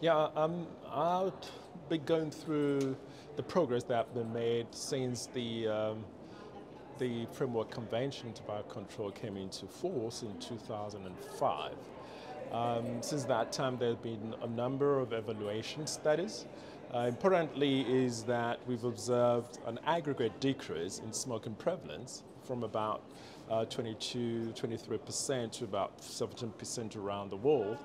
Yeah, um, I'll be going through the progress that has been made since the um, the Framework Convention Tobacco Control came into force in 2005. Um, since that time, there have been a number of evaluation studies. Uh, importantly, is that we've observed an aggregate decrease in smoking prevalence from about uh, 22, 23% to about 17% around the world.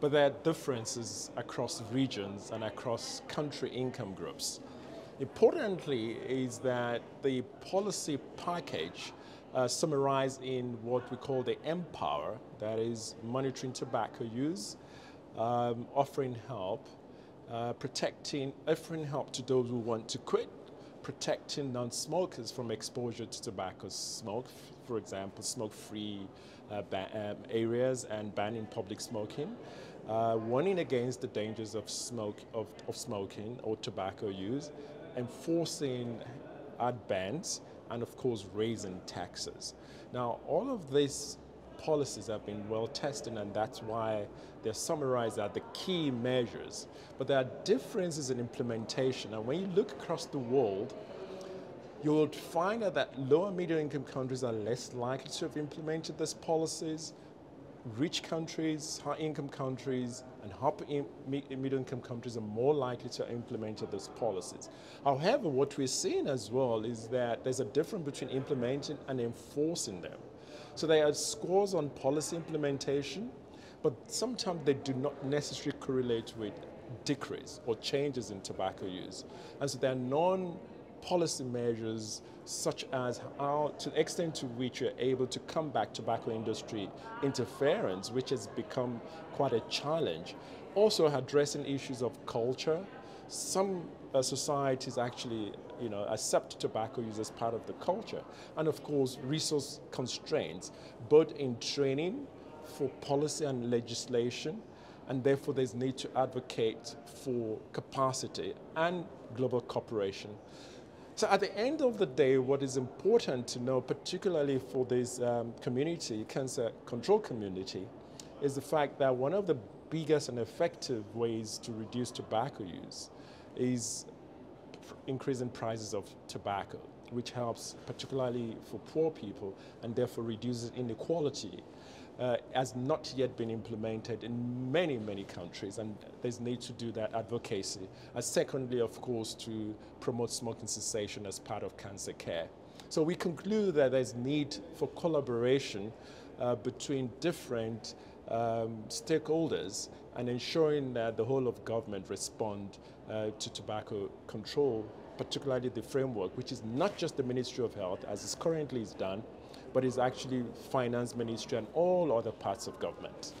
But there are differences across regions and across country income groups. Importantly, is that the policy package uh, summarized in what we call the MPOWER, that is monitoring tobacco use, um, offering help, uh, protecting, offering help to those who want to quit, protecting non-smokers from exposure to tobacco smoke, for example, smoke-free uh, um, areas and banning public smoking, uh, warning against the dangers of, smoke, of, of smoking or tobacco use, enforcing ad bans, and of course raising taxes. Now, all of these policies have been well tested and that's why they're summarized as the key measures. But there are differences in implementation and when you look across the world, you'll find that lower middle income countries are less likely to have implemented these policies. Rich countries, high income countries, and upper middle income countries are more likely to implement those policies. However, what we're seeing as well is that there's a difference between implementing and enforcing them. So there are scores on policy implementation, but sometimes they do not necessarily correlate with decrease or changes in tobacco use. And so there are non policy measures such as how to the extent to which you're able to combat tobacco industry interference, which has become quite a challenge. Also addressing issues of culture. Some uh, societies actually you know, accept tobacco use as part of the culture. And of course, resource constraints, both in training for policy and legislation, and therefore there's need to advocate for capacity and global cooperation. So at the end of the day, what is important to know, particularly for this um, community, cancer control community, is the fact that one of the biggest and effective ways to reduce tobacco use is increasing prices of tobacco, which helps particularly for poor people and therefore reduces inequality. Uh, has not yet been implemented in many, many countries, and there's need to do that advocacy. And secondly, of course, to promote smoking cessation as part of cancer care. So we conclude that there's need for collaboration uh, between different um, stakeholders and ensuring that the whole of government respond uh, to tobacco control, particularly the framework, which is not just the Ministry of Health as is currently is done, but is actually finance ministry and all other parts of government.